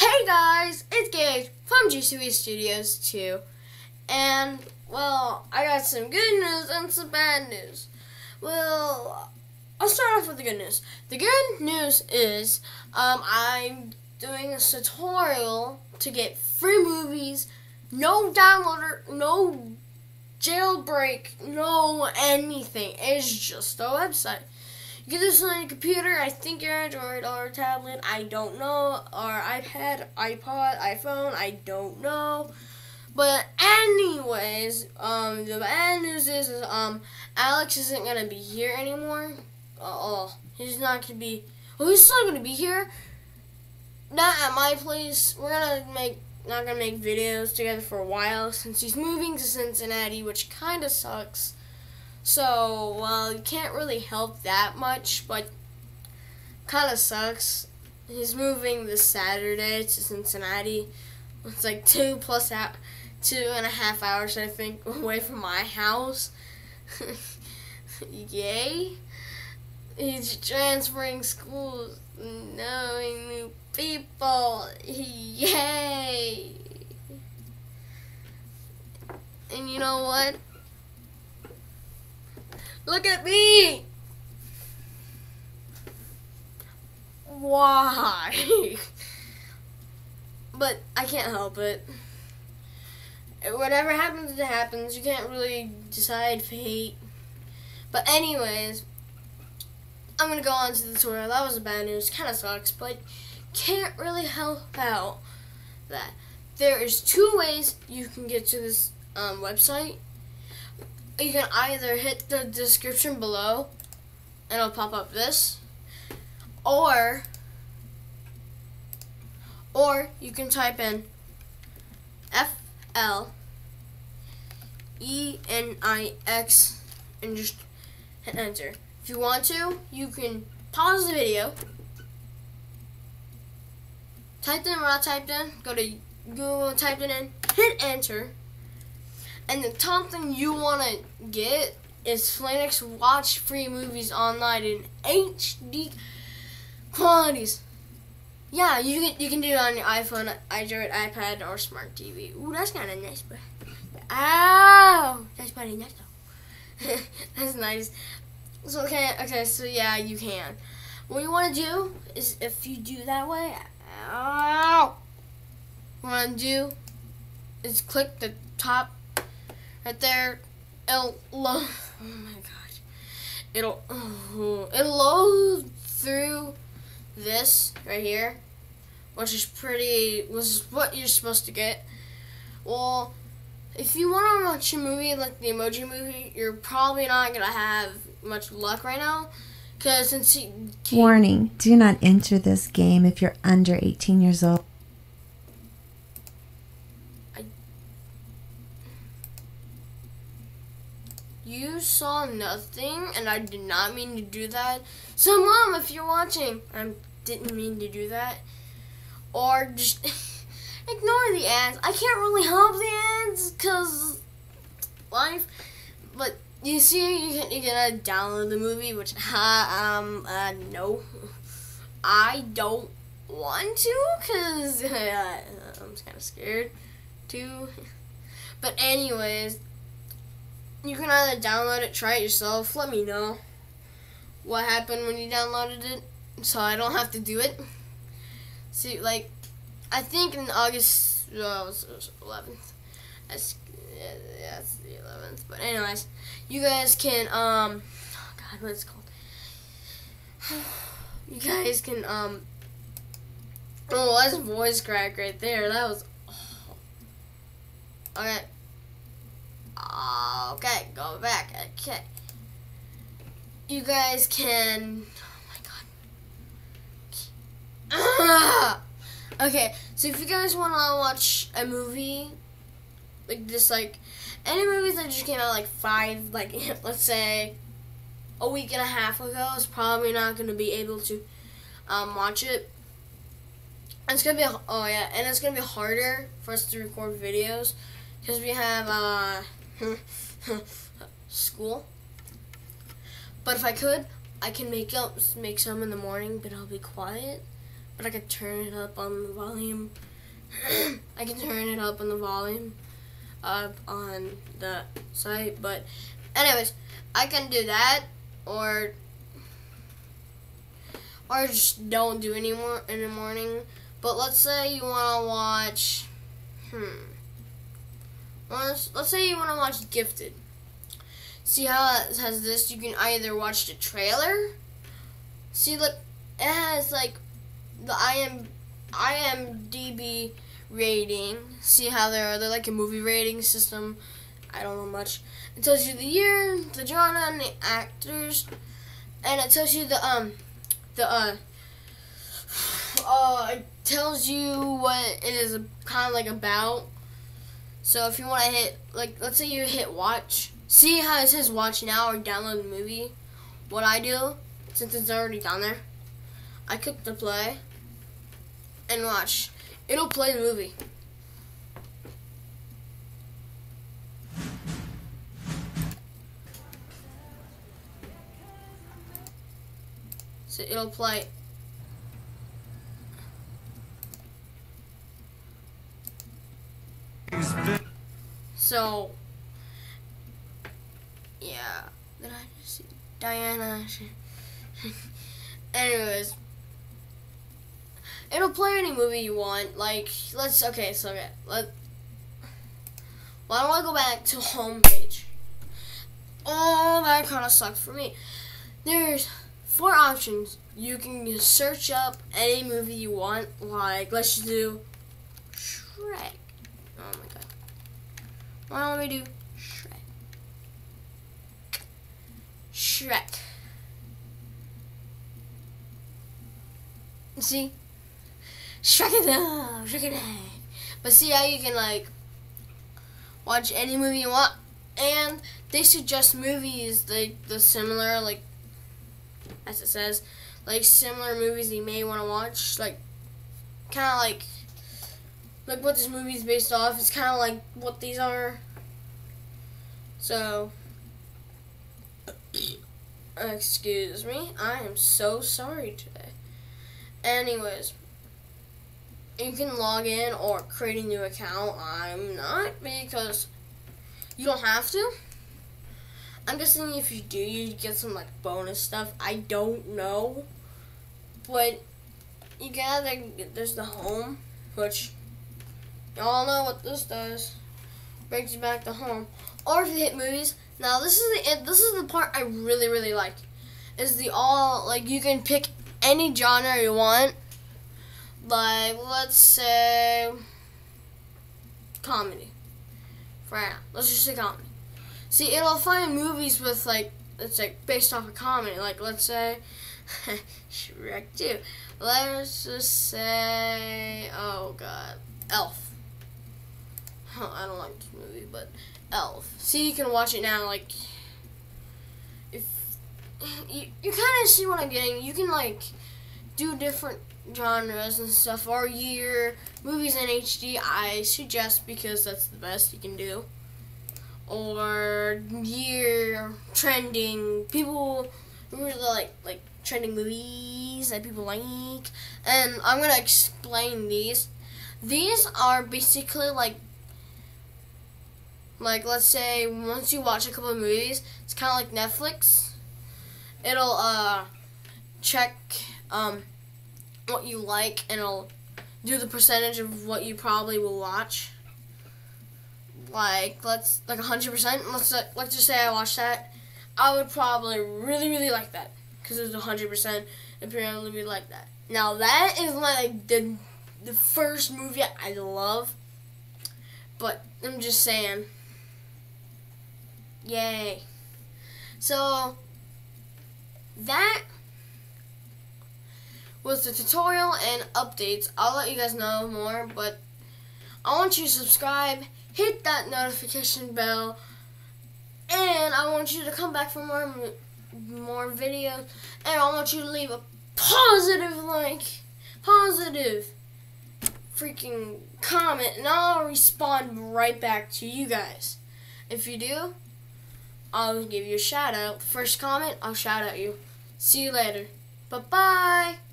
Hey guys, it's Gage from GCV Studios 2. And, well, I got some good news and some bad news. Well, I'll start off with the good news. The good news is um, I'm doing a tutorial to get free movies, no downloader, no jailbreak, no anything. It's just a website. You get this on your computer, I think your Android or tablet, I don't know, or iPad, iPod, iPhone, I don't know. But anyways, um, the bad news is, is um, Alex isn't gonna be here anymore. Uh oh, he's not gonna be. Well, he's still gonna be here. Not at my place. We're gonna make not gonna make videos together for a while since he's moving to Cincinnati, which kind of sucks. So, well, you can't really help that much, but kind of sucks. He's moving this Saturday to Cincinnati. It's like two plus out, two and a half hours, I think, away from my house. Yay! He's transferring schools, knowing new people. Yay! And you know what? Look at me! Why? but I can't help it. Whatever happens, it happens. You can't really decide fate. But anyways, I'm gonna go on to the tutorial. That was bad news. Kind of sucks, but can't really help out that. There is two ways you can get to this um, website you can either hit the description below and it'll pop up this or or you can type in F L E N I X and just hit enter. If you want to, you can pause the video, type in what I typed in, go to Google, type it in, hit enter, and the top thing you want to get is Flenix Watch Free Movies Online in HD qualities. Yeah, you can you can do it on your iPhone, Android, iPad, or smart TV. Ooh, that's kind of nice, but ow, that's pretty nice though. that's nice. So okay, okay, so yeah, you can. What you want to do is if you do that way, ow. What you want to do is click the top right there. It'll load. Oh my gosh. It'll oh, it'll load through this right here, which is pretty. Was what you're supposed to get. Well, if you want to watch a movie like the Emoji Movie, you're probably not gonna have much luck right now. Cause since Warning: Do not enter this game if you're under 18 years old. You saw nothing, and I did not mean to do that. So, Mom, if you're watching, I didn't mean to do that. Or just ignore the ads. I can't really help the ads because life. But you see, you can you can uh, download the movie, which uh, um uh, no, I don't want to because uh, I'm kind of scared to. But anyways, you can either download it, try it yourself. Let me know what happened when you downloaded it, so I don't have to do it. See, like, I think in August, well, it was 11th. That's, yeah, that's the 11th. But anyways, you guys can, um, oh God, what is it called? You guys can, um, oh, that's voice crack right there. That was, oh. okay. Back. Okay. You guys can. Oh my god. okay, so if you guys want to watch a movie, like this, like any movies that just came out like five, like let's say a week and a half ago, is probably not going to be able to um, watch it. And it's gonna be oh yeah, and it's gonna be harder for us to record videos because we have uh school. But if I could, I can make up make some in the morning, but I'll be quiet. but I can turn it up on the volume. I can turn it up on the volume up on the site. But, anyways, I can do that or or just don't do any more in the morning. But let's say you want to watch, hmm. Let's, let's say you want to watch Gifted. See how it has this? You can either watch the trailer. See, look, it has like the IM, IMDb rating. See how they're they're like a movie rating system. I don't know much. It tells you the year, the genre, and the actors, and it tells you the um the uh uh it tells you what it is kind of like about. So if you want to hit like let's say you hit watch, see how it says watch now or download the movie. What I do since it's already down there, I click the play and watch. It'll play the movie. So it'll play. So, yeah. Did I just see Diana? Anyways, it'll play any movie you want. Like, let's okay. So okay, let. Why don't I go back to homepage? Oh, that kind of sucks for me. There's four options. You can search up any movie you want. Like, let's just do Shrek. Oh my god. Why don't we do Shrek? Shrek. See? Shrek it up, Shrek it up. But see how you can like watch any movie you want, and they suggest movies like the similar like as it says, like similar movies you may want to watch, like kind of like like what this movie is based off. It's kind of like what these are. So, excuse me, I am so sorry today. Anyways, you can log in or create a new account. I'm not because you don't have to. I'm guessing if you do, you get some like bonus stuff. I don't know, but you got like there's the home, which y'all know what this does. Brings you back to home. Or if you hit movies. Now this is the this is the part I really really like. Is the all like you can pick any genre you want. Like let's say comedy. Right now, let's just say comedy. See, it'll find movies with like it's like based off a comedy. Like let's say Shrek 2. Let's just say oh god, Elf. I don't like this movie, but Elf. See, you can watch it now. Like if you you kind of see what I'm getting, you can like do different genres and stuff or year movies in HD. I suggest because that's the best you can do or year trending people really like like trending movies that people like and i'm gonna explain these these are basically like like let's say once you watch a couple of movies it's kind of like netflix it'll uh check um what you like and it'll do the percentage of what you probably will watch like let's like 100%. Let's let's just say I watched that. I would probably really really like that because it was 100% apparently like that. Now that is like the the first movie I love. But I'm just saying. Yay. So that was the tutorial and updates. I'll let you guys know more, but I want you to subscribe hit that notification bell, and I want you to come back for more more videos, and I want you to leave a positive like, positive freaking comment, and I'll respond right back to you guys. If you do, I'll give you a shout out. First comment, I'll shout out you. See you later. Bye bye.